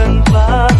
Nasaan ba